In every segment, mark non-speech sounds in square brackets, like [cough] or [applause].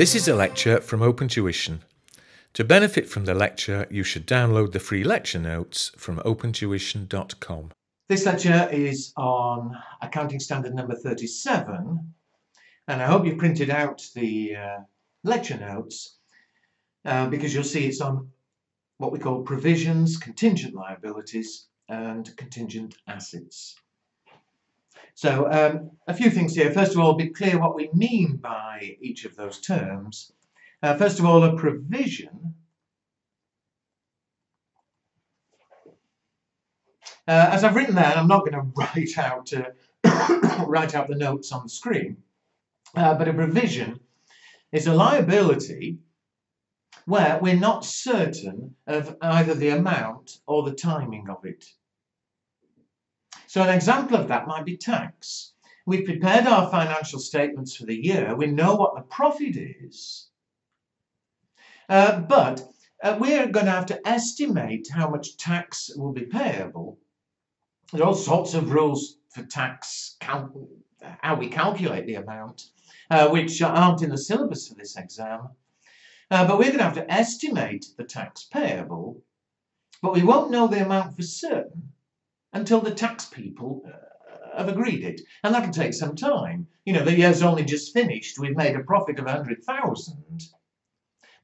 This is a lecture from Open Tuition. To benefit from the lecture, you should download the free lecture notes from opentuition.com. This lecture is on accounting standard number 37 and I hope you've printed out the uh, lecture notes uh, because you'll see it's on what we call provisions, contingent liabilities and contingent assets. So um, a few things here. First of all, be clear what we mean by each of those terms. Uh, first of all, a provision Uh, as I've written there, and I'm not going [laughs] to write out uh, [coughs] write out the notes on the screen, uh, but a provision is a liability where we're not certain of either the amount or the timing of it. So an example of that might be tax. We've prepared our financial statements for the year. We know what the profit is. Uh, but uh, we're going to have to estimate how much tax will be payable. There are all sorts of rules for tax, how we calculate the amount, uh, which aren't in the syllabus for this exam. Uh, but we're going to have to estimate the tax payable, but we won't know the amount for certain until the tax people uh, have agreed it. And that'll take some time. You know, the year's only just finished. We've made a profit of 100,000.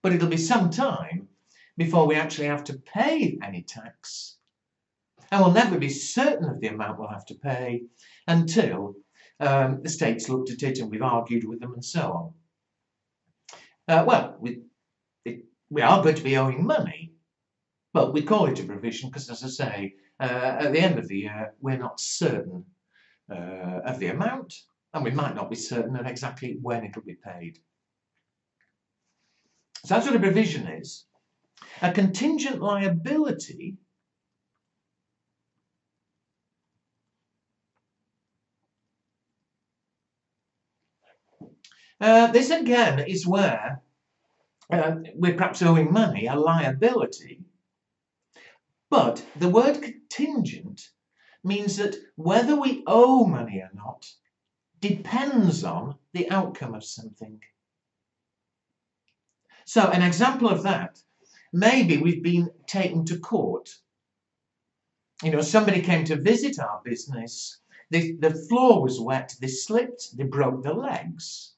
But it'll be some time before we actually have to pay any tax. And we'll never be certain of the amount we'll have to pay until um, the state's looked at it and we've argued with them and so on. Uh, well, we, it, we are going to be owing money, but we call it a provision because, as I say, uh, at the end of the year, we're not certain uh, of the amount, and we might not be certain of exactly when it'll be paid. So that's what a provision is. A contingent liability Uh, this again is where uh, we're perhaps owing money, a liability, but the word contingent means that whether we owe money or not depends on the outcome of something. So an example of that, maybe we've been taken to court. You know, somebody came to visit our business, the, the floor was wet, they slipped, they broke their legs.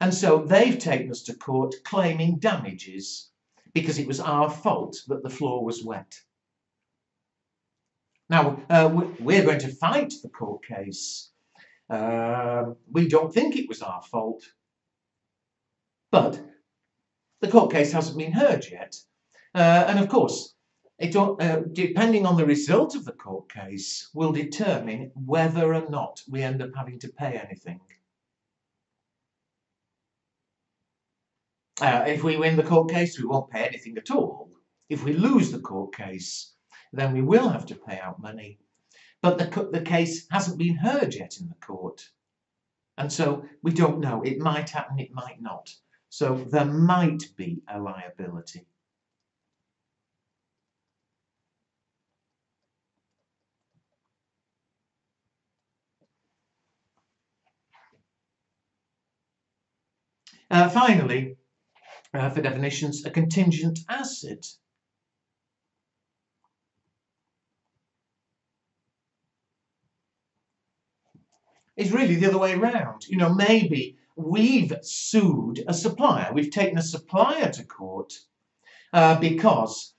And so they've taken us to court claiming damages because it was our fault that the floor was wet. Now, uh, we're going to fight the court case. Uh, we don't think it was our fault. But the court case hasn't been heard yet. Uh, and of course, it, uh, depending on the result of the court case, will determine whether or not we end up having to pay anything. Uh, if we win the court case, we won't pay anything at all. If we lose the court case, then we will have to pay out money. But the, the case hasn't been heard yet in the court. And so we don't know. It might happen, it might not. So there might be a liability. Uh, finally, uh, for definitions, a contingent asset. Is really the other way around. You know, maybe we've sued a supplier. We've taken a supplier to court uh, because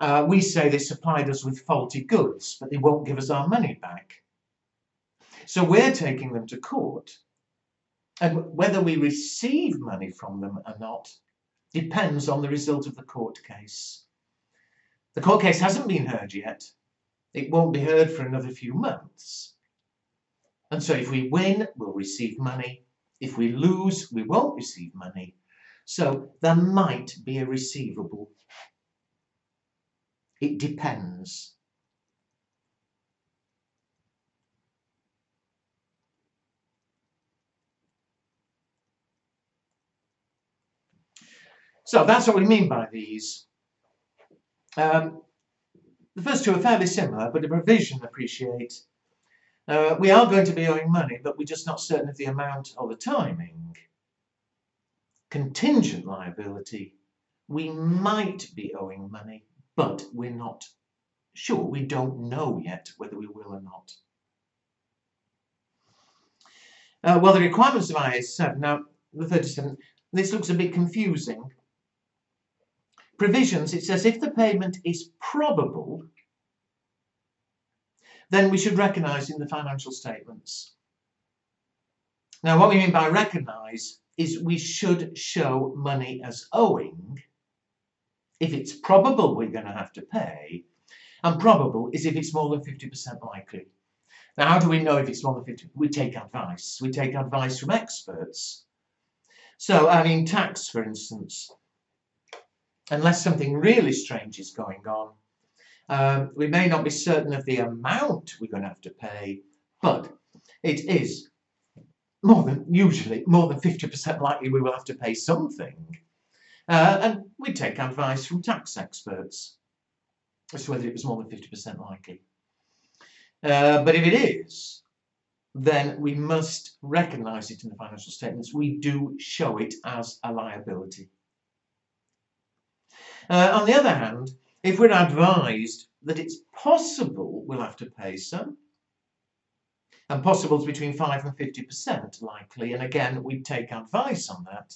uh, we say they supplied us with faulty goods, but they won't give us our money back. So we're taking them to court. And whether we receive money from them or not depends on the result of the court case. The court case hasn't been heard yet. It won't be heard for another few months. And so if we win, we'll receive money. If we lose, we won't receive money. So there might be a receivable. It depends. So that's what we mean by these. Um, the first two are fairly similar, but the provision appreciate. Uh, we are going to be owing money, but we're just not certain of the amount or the timing. contingent liability, we might be owing money, but we're not sure. We don't know yet whether we will or not. Uh, well, the requirements of IAS 7, now the 37, this looks a bit confusing. Provisions, it says if the payment is probable, then we should recognise in the financial statements. Now, what we mean by recognise is we should show money as owing if it's probable we're going to have to pay, and probable is if it's more than 50% likely. Now, how do we know if it's more than 50? We take advice. We take advice from experts. So, I mean, tax, for instance, unless something really strange is going on, um, we may not be certain of the amount we're going to have to pay, but it is more than usually more than 50% likely we will have to pay something. Uh, and we take advice from tax experts as to whether it was more than 50% likely. Uh, but if it is, then we must recognise it in the financial statements. We do show it as a liability. Uh, on the other hand, if we're advised that it's possible we'll have to pay some, and possible is between 5 and 50% likely, and again, we take advice on that,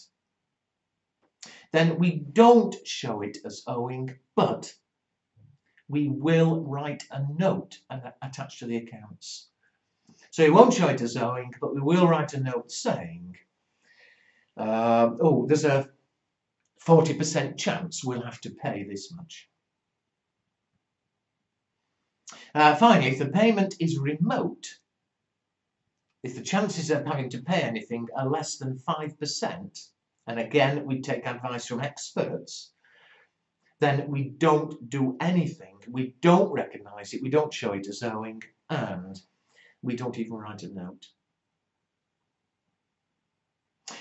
then we don't show it as owing, but we will write a note attached to the accounts. So we won't show it as owing, but we will write a note saying, uh, oh, there's a 40% chance we'll have to pay this much. Uh, finally, if the payment is remote, if the chances of having to pay anything are less than 5%, and again we take advice from experts, then we don't do anything. We don't recognise it, we don't show it as owing, and we don't even write a note.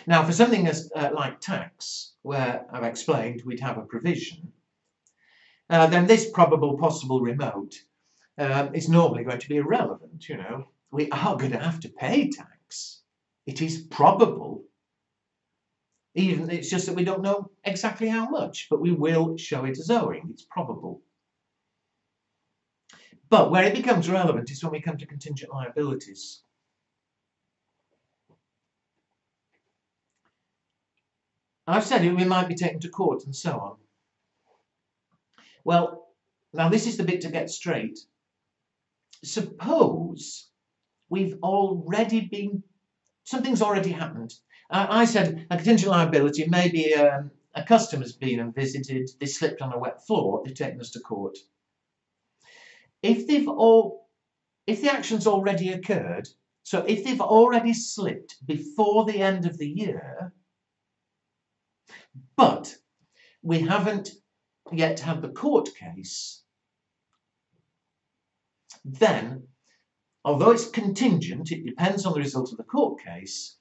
Now, for something as, uh, like tax, where I've explained we'd have a provision, uh, then this probable possible remote um, is normally going to be irrelevant, you know. We are going to have to pay tax. It is probable. Even it's just that we don't know exactly how much, but we will show it as owing. It's probable. But where it becomes relevant is when we come to contingent liabilities. I've said it, we might be taken to court and so on. Well, now this is the bit to get straight suppose we've already been, something's already happened. Uh, I said a contingent liability, maybe um, a customer's been and visited, they slipped on a wet floor, they've taken us to court. If they've all, if the action's already occurred, so if they've already slipped before the end of the year, but we haven't yet had the court case, then, although it's contingent, it depends on the result of the court case,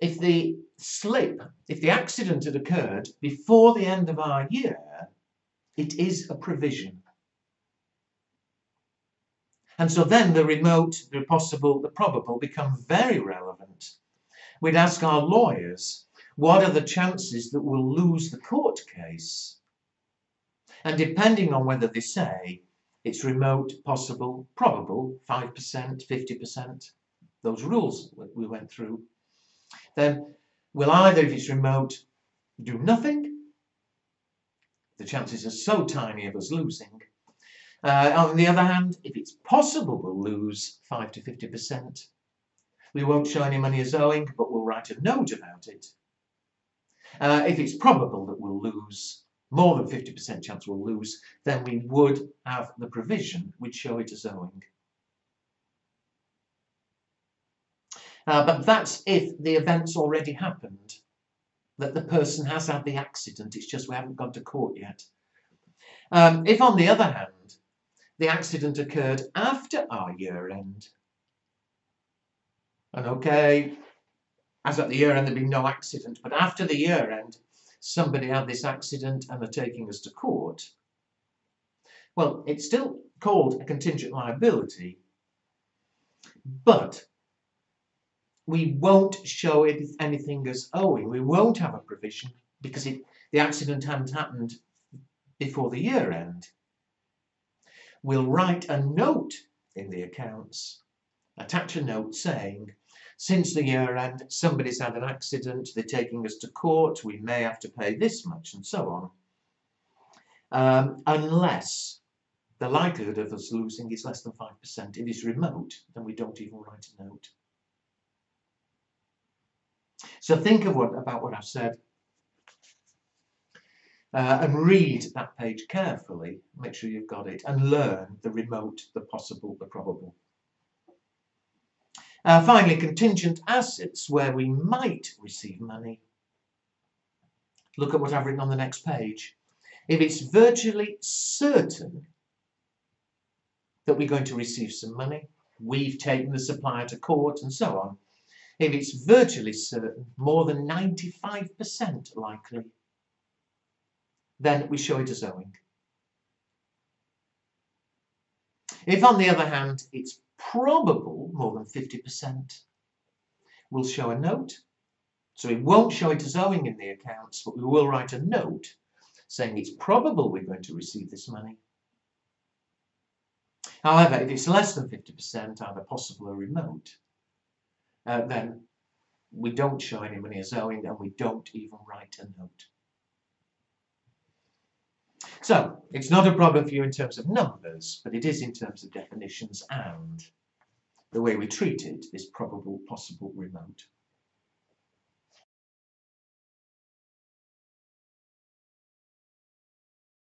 if the slip, if the accident had occurred before the end of our year, it is a provision. And so then the remote, the possible, the probable become very relevant. We'd ask our lawyers, what are the chances that we'll lose the court case? And depending on whether they say it's remote, possible, probable, 5%, 50%, those rules we went through. Then we'll either, if it's remote, do nothing. The chances are so tiny of us losing. Uh, on the other hand, if it's possible we'll lose 5 to 50%, we won't show any money as owing, but we'll write a note about it. Uh, if it's probable that we'll lose more than 50% chance we'll lose, then we would have the provision which show it as owing. Uh, but that's if the event's already happened, that the person has had the accident, it's just we haven't gone to court yet. Um, if, on the other hand, the accident occurred after our year end, and okay, as at the year end there'd be no accident, but after the year end, somebody had this accident and they're taking us to court, well, it's still called a contingent liability, but we won't show it, anything as owing. We won't have a provision because it, the accident hadn't happened before the year end. We'll write a note in the accounts, attach a note saying, since the year end, somebody's had an accident, they're taking us to court, we may have to pay this much, and so on. Um, unless the likelihood of us losing is less than 5%. If it's remote, then we don't even write a note. So think of what about what I've said uh, and read that page carefully. Make sure you've got it and learn the remote, the possible, the probable. Uh, finally, contingent assets where we might receive money. Look at what I've written on the next page. If it's virtually certain that we're going to receive some money, we've taken the supplier to court and so on, if it's virtually certain, more than 95% likely, then we show it as owing. If, on the other hand, it's probable, more than 50%, we'll show a note. So we won't show it as owing in the accounts, but we will write a note saying it's probable we're going to receive this money. However, if it's less than 50%, either possible or remote, uh, then we don't show any money as owing and we don't even write a note. So, it's not a problem for you in terms of numbers, but it is in terms of definitions and the way we treat it is probable, possible, remote.